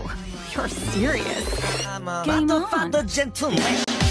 Oh, you're serious. I'm a Game on. the gentleman.